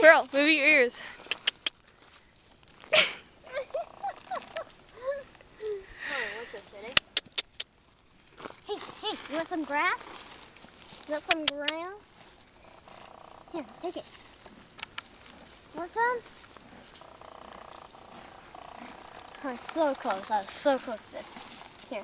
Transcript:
Pearl, move your ears. Hey, hey, you want some grass? You want some grass? Here, take it. Want some? I was so close. I was so close to this. Here.